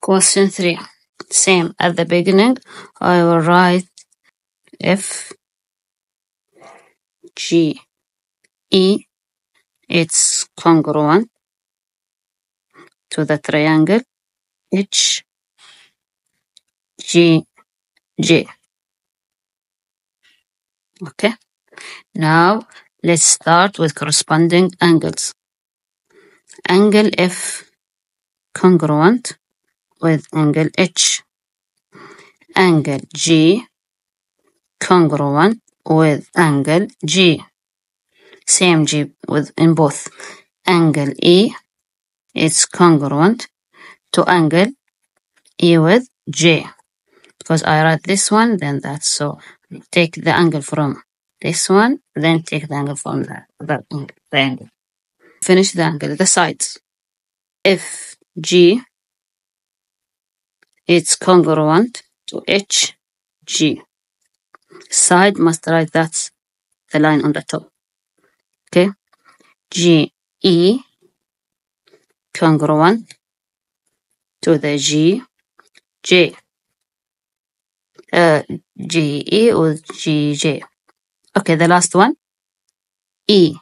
Question three. Same at the beginning. I will write F G E. It's congruent to the triangle H G J. Okay. Now let's start with corresponding angles. Angle F congruent with angle H. Angle G congruent with angle G. Same G with in both. Angle E it's congruent to angle E with J. Because I write this one, then that. So take the angle from this one, then take the angle from that, that angle, angle. Finish the angle, the sides. F G it's congruent to H G. Side must write that's the line on the top. Okay. G E congruent to the G J. Uh, G E or G J. Okay, the last one. E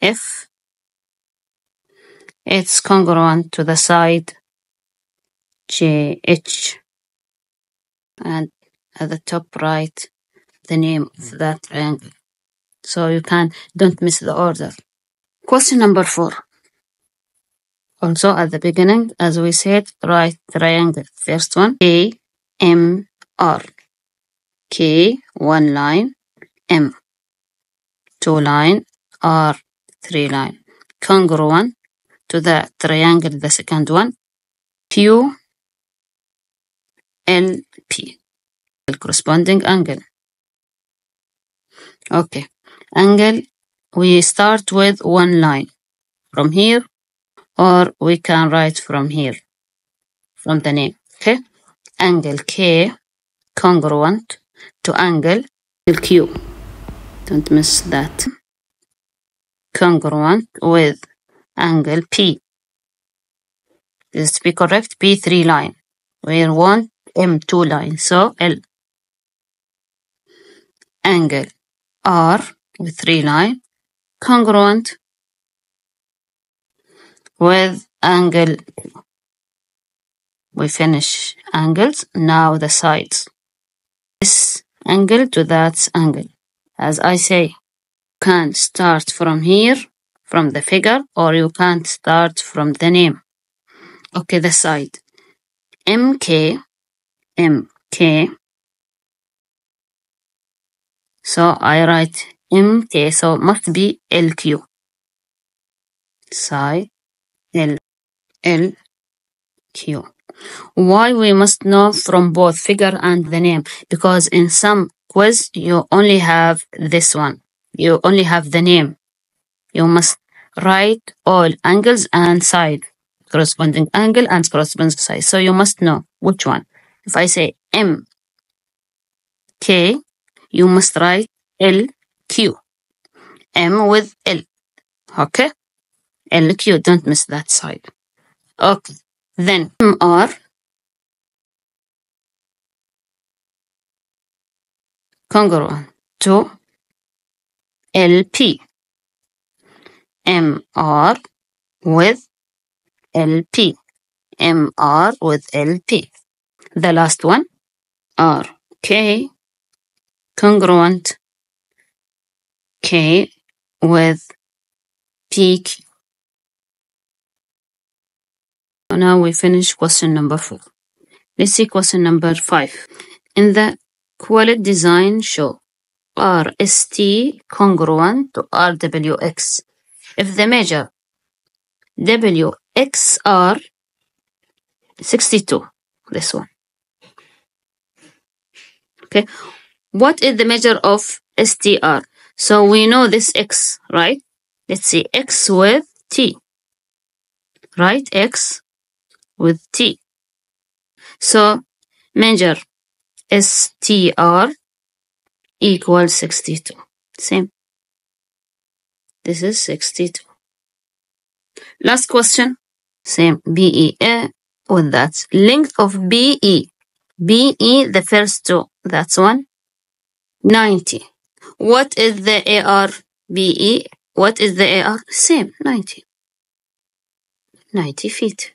F. It's congruent to the side H. And at the top right, the name of that triangle. So you can don't miss the order. Question number four. Also at the beginning, as we said, write triangle. First one, A M R. K one line, M two line, R three line. Congruent to the triangle, the second one, Q NP, the corresponding angle. Okay, angle, we start with one line from here, or we can write from here, from the name, okay? Angle K congruent to angle Q. Don't miss that. Congruent with angle P. This to be correct, P3 line, where one M2 line. So L angle R with three line congruent with angle. We finish angles. Now the sides. This angle to that angle. As I say, can start from here, from the figure, or you can't start from the name. Okay, the side. MK MK. So I write MK, so must be LQ. Side L, LQ. Why we must know from both figure and the name? Because in some quiz, you only have this one. You only have the name. You must write all angles and side, corresponding angle and corresponding side. So you must know which one. If I say M, K, you must write L, Q. M with L. Okay? L, Q. Don't miss that side. Okay. Then MR congruent to LP. MR with LP. MR with LP. The last one RK congruent K with PQ. Now we finish question number four. Let's see question number five. In the quality design show, RST congruent to RWX. If the measure WXR 62, this one. Okay. What is the measure of STR? So we know this X, right? Let's see, X with T. Right? X with T. So measure STR equals 62. Same. This is 62. Last question. Same. BEA with eh, oh, that. Length of BE. BE, the first two. That's one. 90. What is the AR? BE. What is the AR? Same, 90. 90 feet.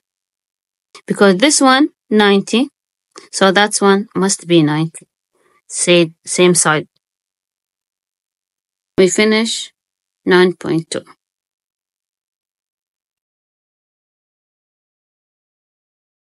Because this one, 90. So that one must be 90. Say, same side. We finish 9.2.